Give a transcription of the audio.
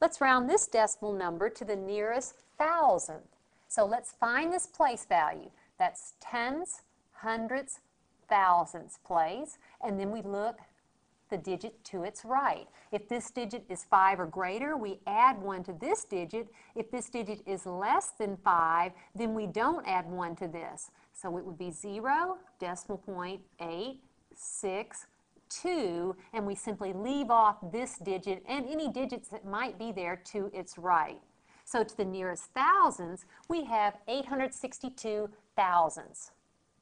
Let's round this decimal number to the nearest thousandth. So let's find this place value. That's tens, hundredths, thousandths place. And then we look the digit to its right. If this digit is 5 or greater, we add 1 to this digit. If this digit is less than 5, then we don't add 1 to this. So it would be 0, decimal point, 8, 6, 2, and we simply leave off this digit and any digits that might be there to its right. So to the nearest thousands, we have 862 thousandths.